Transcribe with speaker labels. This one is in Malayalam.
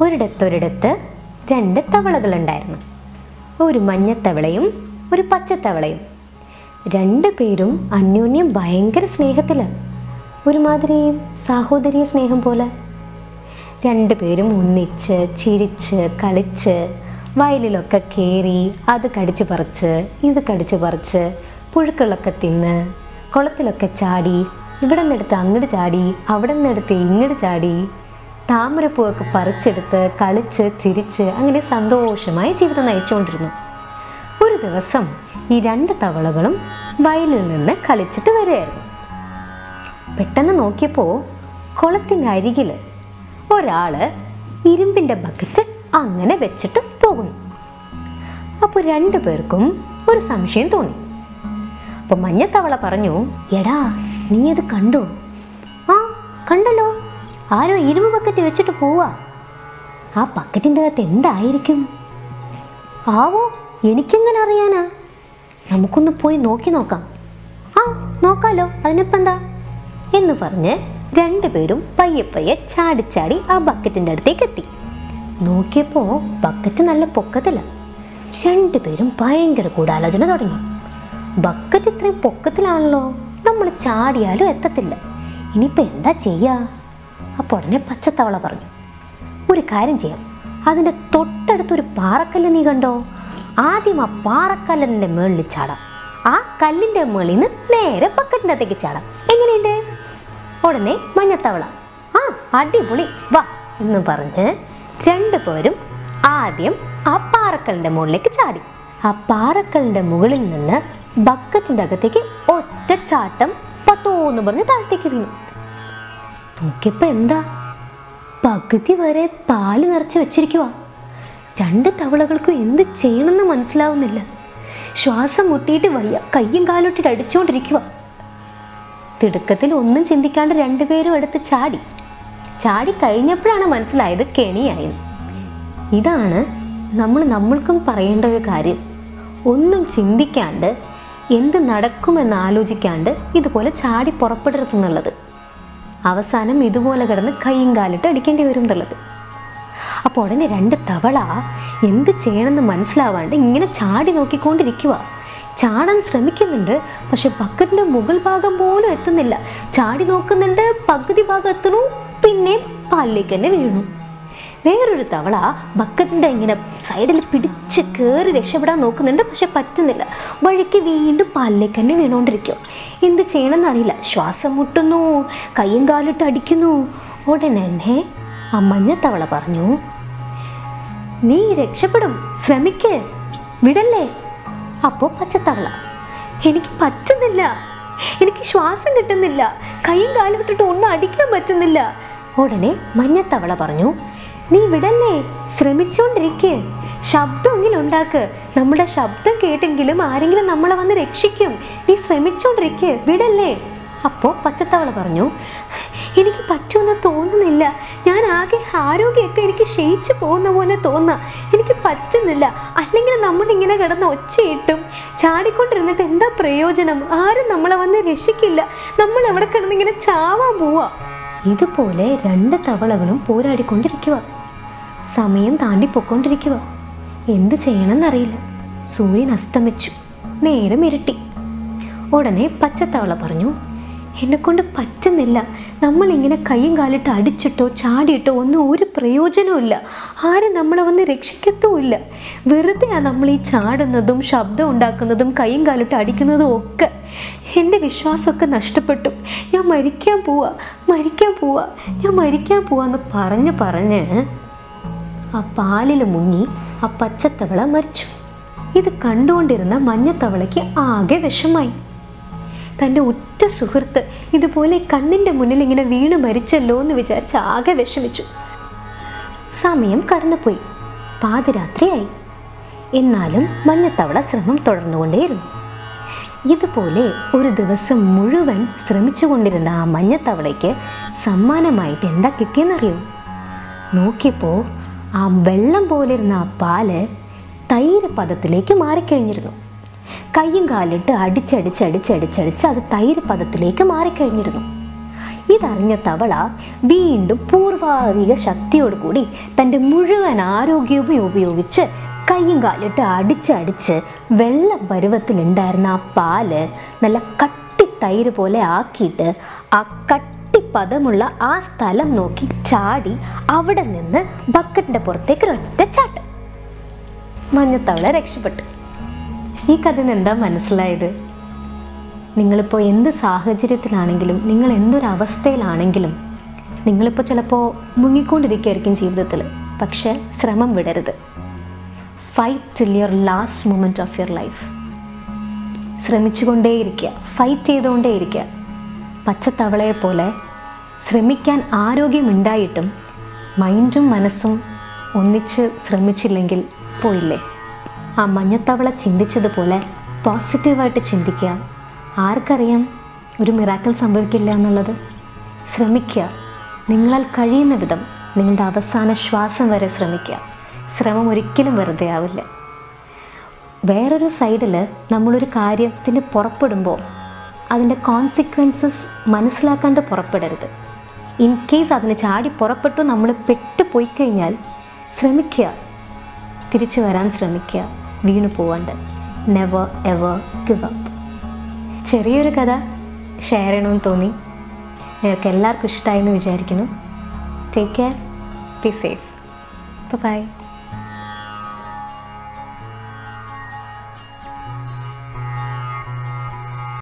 Speaker 1: ഒരിടത്തൊരിടത്ത് രണ്ട് തവളകൾ ഉണ്ടായിരുന്നു ഒരു മഞ്ഞത്തവളയും ഒരു പച്ചത്തവളയും രണ്ടു പേരും അന്യോന്യം ഭയങ്കര സ്നേഹത്തിൽ ഒരുമാതിരി സാഹോദര്യ സ്നേഹം പോലെ. രണ്ടുപേരും ഒന്നിച്ച് ചിരിച്ച് കളിച്ച് വയലിലൊക്കെ കയറി അത് കടിച്ചു പറിച്ച് ഇത് കടിച്ചു പറിച്ച് പുഴുക്കളൊക്കെ തിന്ന് കുളത്തിലൊക്കെ ചാടി ഇവിടെ നിന്നെടുത്ത് അങ്ങോട്ട് ചാടി അവിടെ നിന്നെടുത്ത് ഇങ്ങോട്ട് ചാടി താമരപ്പൂവൊക്കെ പറിച്ചെടുത്ത് കളിച്ച് ചിരിച്ച് അങ്ങനെ സന്തോഷമായി ജീവിതം നയിച്ചുകൊണ്ടിരുന്നു. ഒരു ദിവസം ഈ രണ്ട് തവളകളും വയലിൽ നിന്ന് കളിച്ചിട്ട് വരികയായിരുന്നു. പെട്ടെന്ന് നോക്കിയപ്പോൾ കുളത്തിന്റെ അരികിൽ ഒരാൾ ഇരുമ്പിന്റെ ബക്കറ്റ് അങ്ങനെ വെച്ചിട്ട് പോകുന്നു അപ്പോൾ രണ്ടു പേർക്കും ഒരു സംശയം തോന്നി. അപ്പോൾ മഞ്ഞത്തവള പറഞ്ഞു എടാ നീ അത് കണ്ടോ? ആ കണ്ടല്ലോ. ആരോ ഇരുമ്പ് ബക്കറ്റ് വെച്ചിട്ട് പോവാ. ആ ബക്കറ്റിന്റെ അകത്ത് എന്തായിരിക്കും? ആവോ എനിക്കെങ്ങനെ അറിയാനാ? നമുക്കൊന്ന് പോയി നോക്കി നോക്കാം. ആ നോക്കാലോ അതിനിപ്പോൾ എന്താ? എന്ന് പറഞ്ഞ് രണ്ടുപേരും പയ്യെ പയ്യെ ചാടി ചാടി ആ ബക്കറ്റിന്റെ അടുത്തേക്ക് എത്തി. നോക്കിയപ്പോൾ ബക്കറ്റ് നല്ല പൊക്കത്തില്ല രണ്ടുപേരും ഭയങ്കര ഗൂഢാലോചന തുടങ്ങി. ബക്കറ്റ് ഇത്രയും പൊക്കത്തിലാണല്ലോ നമ്മൾ ചാടിയാലും എത്തത്തില്ല. ഇനിയിപ്പോൾ എന്താ ചെയ്യുക അപ്പോൾ ഉടനെ പച്ചത്തവള പറഞ്ഞു ഒരു കാര്യം ചെയ്യാം. അതിന്റെ തൊട്ടടുത്തൊരു പാറക്കല്ല് നീ കണ്ടോ? ആദ്യം ആ പാറക്കല്ലിന്റെ മുകളിൽ ചാടാം. ആ കല്ലിന്റെ മുകളിൽ നിന്ന് നേരെ ബക്കറ്റിന്റെ അകത്തേക്ക് ചാടാം. എങ്ങനെയുണ്ട്? ഉടനെ മഞ്ഞത്തവള ആ അടിപൊളി. വാ എന്ന് പറഞ്ഞ് രണ്ടുപേരും ആദ്യം ആ പാറക്കല്ലിന്റെ മുകളിലേക്ക് ചാടി. ആ പാറക്കല്ലിന്റെ മുകളിൽ നിന്ന് ബക്കറ്റിന്റെ അകത്തേക്ക് ഒറ്റ ചാട്ടം പത്തോന്ന് പറഞ്ഞ് താഴത്തേക്ക് വീണു. നോക്കിയപ്പോൾ എന്താ? പകുതി വരെ പാൽ നിറച്ച് വെച്ചിരിക്കുക രണ്ട് തവളകൾക്കും എന്ത് ചെയ്യണമെന്ന് മനസ്സിലാവുന്നില്ല. ശ്വാസം മുട്ടിയിട്ട് വയ്യ. കയ്യും കാലോട്ടിട്ട് അടിച്ചുകൊണ്ടിരിക്കുക തിടുക്കത്തിൽ ഒന്നും ചിന്തിക്കാണ്ട് രണ്ടുപേരും എടുത്ത് ചാടി. ചാടി കഴിഞ്ഞപ്പോഴാണ് മനസ്സിലായത് കെണിയായെന്ന്. ഇതാണ് നമ്മൾ നമ്മൾക്കും പറയേണ്ട ഒരു കാര്യം. ഒന്നും ചിന്തിക്കാണ്ട് എന്ത് നടക്കുമെന്ന് ആലോചിക്കാണ്ട് ഇതുപോലെ ചാടി പുറപ്പെടരുതെന്നുള്ളത് അവസാനം ഇതുപോലെ കിടന്ന് കൈയും കാലിട്ട് അടിക്കേണ്ടി വരും എന്നുള്ളത് അപ്പോൾ ഉടനെ രണ്ട് തവള എന്ത് ചെയ്യണമെന്ന് മനസ്സിലാവാണ്ട് ഇങ്ങനെ ചാടി നോക്കിക്കൊണ്ടിരിക്കുക ചാടാൻ ശ്രമിക്കുന്നുണ്ട് പക്ഷെ ബക്കറ്റിന്റെ മുകൾ ഭാഗം പോലും എത്തുന്നില്ല. ചാടി നോക്കുന്നുണ്ട് പകുതി ഭാഗം എത്തുന്നു പിന്നെ പാലിലേക്ക് തന്നെ വീണു വേറൊരു തവള ബക്കറ്റിന്റെ ഇങ്ങനെ സൈഡിൽ പിടിച്ച് കയറി രക്ഷപ്പെടാൻ നോക്കുന്നുണ്ട് പക്ഷെ പറ്റുന്നില്ല. വഴിക്ക് വീണ്ടും പാലിലേക്ക് തന്നെ വീണുകൊണ്ടിരിക്കും. എന്ത് ചെയ്യണമെന്നറിയില്ല ശ്വാസം മുട്ടുന്നു കൈയും കാലിട്ട് അടിക്കുന്നു. ഉടനെ തന്നെ ആ മഞ്ഞത്തവള പറഞ്ഞു നീ രക്ഷപ്പെടും ശ്രമിക്ക് വിടല്ലേ? അപ്പോൾ പച്ചത്തവള എനിക്ക് പറ്റുന്നില്ല എനിക്ക് ശ്വാസം കിട്ടുന്നില്ല കൈയും കാലും ഇട്ടിട്ട് ഒന്നും അടിക്കാൻ പറ്റുന്നില്ല. ഉടനെ മഞ്ഞത്തവള പറഞ്ഞു നീ വിടല്ലേ? ശ്രമിച്ചുകൊണ്ടിരിക്കേ ശബ്ദമെങ്കിലും ഉണ്ടാക്ക്. നമ്മുടെ ശബ്ദം കേട്ടെങ്കിലും ആരെങ്കിലും നമ്മളെ വന്ന് രക്ഷിക്കും. നീ ശ്രമിച്ചോണ്ടിരിക്ക. വിടല്ലേ? അപ്പോൾ പച്ചത്തവള പറഞ്ഞു എനിക്ക് പറ്റുമെന്ന് തോന്നുന്നില്ല. ഞാൻ ആകെ ആരോഗ്യമൊക്കെ എനിക്ക് ക്ഷയിച്ചു പോകുന്ന പോലെ തോന്നാം. എനിക്ക് പറ്റുന്നില്ല. അല്ലെങ്കിൽ നമ്മളിങ്ങനെ കിടന്ന് ഒച്ചയിട്ടും ചാടിക്കൊണ്ടിരുന്നിട്ട് എന്താ പ്രയോജനം? ആരും നമ്മളെ വന്ന് രക്ഷിക്കില്ല. നമ്മൾ എവിടെ കിടന്നിങ്ങനെ ചാവാൻ പോവാ. ഇതുപോലെ രണ്ട് തവളകളും പോരാടിക്കൊണ്ടിരിക്കുക സമയം താണ്ടി പൊക്കോണ്ടിരിക്കുക എന്ത് ചെയ്യണമെന്നറിയില്ല. സൂര്യൻ അസ്തമിച്ചു. നേരം ഇരുട്ടി. ഉടനെ പച്ചത്തവള പറഞ്ഞു എന്നെക്കൊണ്ട് പറ്റുന്നില്ല. നമ്മളിങ്ങനെ കയ്യും കാലിട്ട് അടിച്ചിട്ടോ ചാടിയിട്ടോ ഒന്നും ഒരു പ്രയോജനവുമില്ല ആരും നമ്മളെ വന്ന് രക്ഷിക്കത്തുമില്ല. വെറുതെയാണ് നമ്മൾ ഈ ചാടുന്നതും ശബ്ദം ഉണ്ടാക്കുന്നതും കൈയും കാലിട്ട് അടിക്കുന്നതും ഒക്കെ. എന്റെ വിശ്വാസമൊക്കെ നഷ്ടപ്പെട്ടു. ഞാൻ മരിക്കാൻ പോവാ. മരിക്കാൻ പോവാ. ഞാൻ മരിക്കാൻ പോവാന്ന് പറഞ്ഞ് പറഞ്ഞ് ആ പാലിൽ മുങ്ങി ആ പച്ചത്തവള മരിച്ചു. ഇത് കണ്ടുകൊണ്ടിരുന്ന മഞ്ഞത്തവളയ്ക്ക് ആകെ വിഷമായി. തന്റെ ഉറ്റ സുഹൃത്ത് ഇതുപോലെ കണ്ണിന്റെ മുന്നിൽ ഇങ്ങനെ വീണ് മരിച്ചല്ലോ എന്ന് വിചാരിച്ച് ആകെ വിഷമിച്ചു. സമയം കടന്നുപോയി. പാതിരാത്രിയായി. എന്നാലും മഞ്ഞത്തവള ശ്രമം തുടർന്നുകൊണ്ടേയിരുന്നു. ഇതുപോലെ ഒരു ദിവസം മുഴുവൻ ശ്രമിച്ചുകൊണ്ടിരുന്ന ആ മഞ്ഞത്തവളയ്ക്ക് സമ്മാനമായിട്ട് എന്താ കിട്ടിയെന്നറിയോ? നോക്കിയപ്പോൾ ആ വെള്ളം പോലിരുന്ന ആ പാൽ തൈര് പദത്തിലേക്ക് മാറിക്കഴിഞ്ഞിരുന്നു. കയ്യും കാലിട്ട് അടിച്ചടിച്ചടിച്ചടിച്ചടിച്ച് അത് തൈര് പദത്തിലേക്ക് മാറിക്കഴിഞ്ഞിരുന്നു. ഇതറിഞ്ഞ തവള വീണ്ടും പൂർവാധിക ശക്തിയോട് കൂടി തന്റെ മുഴുവൻ ആരോഗ്യവും ഉപയോഗിച്ച് കയ്യും കാലിട്ട് അടിച്ചടിച്ച് വെള്ള പരുവത്തിലുണ്ടായിരുന്ന ആ പാൽ നല്ല കട്ടി തൈര് പോലെ ആക്കിയിട്ട് ആ കട്ടി പദമുള്ള ആ സ്ഥലം നോക്കി ചാടി അവിടെ നിന്ന് ബക്കറ്റിന്റെ പുറത്തേക്ക് ഒറ്റ ചാട്ട്. മഞ്ഞത്തവള രക്ഷപ്പെട്ടു. ഈ കഥ എന്താ മനസ്സിലായത്? നിങ്ങളിപ്പോൾ എന്ത് സാഹചര്യത്തിലാണെങ്കിലും നിങ്ങൾ എന്തൊരു അവസ്ഥയിലാണെങ്കിലും നിങ്ങളിപ്പോൾ ചിലപ്പോൾ മുങ്ങിക്കൊണ്ടിരിക്കുകയായിരിക്കും ജീവിതത്തിൽ പക്ഷേ ശ്രമം വിടരുത്. Fight till your last moment of your life ശ്രമിച്ചുകൊണ്ടേയിരിക്കുക. Fight ചെയ്തുകൊണ്ടേയിരിക്കുക. പച്ചത്തവളയെ പോലെ ശ്രമിക്കാൻ ആരോഗ്യമുണ്ടായിട്ടും മൈൻഡും മനസ്സും ഒന്നിച്ച് ശ്രമിച്ചില്ലെങ്കിൽ പോയില്ലേ? ആ മഞ്ഞത്തവള ചിന്തിച്ചതുപോലെ പോസിറ്റീവായിട്ട് ചിന്തിക്കുക. ആർക്കറിയാം ഒരു മിറാക്കൽ സംഭവിക്കില്ല എന്നുള്ളത്? ശ്രമിക്കുക. നിങ്ങളാൽ കഴിയുന്ന വിധം നിങ്ങളുടെ അവസാന ശ്വാസം വരെ ശ്രമിക്കുക. ശ്രമം ഒരിക്കലും വെറുതെ ആവില്ല. വേറൊരു സൈഡിൽ നമ്മളൊരു കാര്യത്തിന് പുറപ്പെടുമ്പോൾ അതിന്റെ കോൺസിക്വൻസസ് മനസ്സിലാക്കാണ്ട് പുറപ്പെടരുത്. ഇൻ കേസ് അതിന് ചാടി പുറപ്പെട്ടു നമ്മൾ പെട്ടുപോയി കഴിഞ്ഞാൽ ശ്രമിക്കുക. തിരിച്ചു വരാൻ ശ്രമിക്കുക. വീണു പോവാണ്ട്. നെവർ എവർ ഗിവ് അപ്പ് ചെറിയൊരു കഥ ഷെയർ ചെയ്യണമെന്ന് തോന്നി. നിങ്ങൾക്ക് എല്ലാവർക്കും ഇഷ്ടമായി എന്ന് വിചാരിക്കുന്നു. Take care be safe bye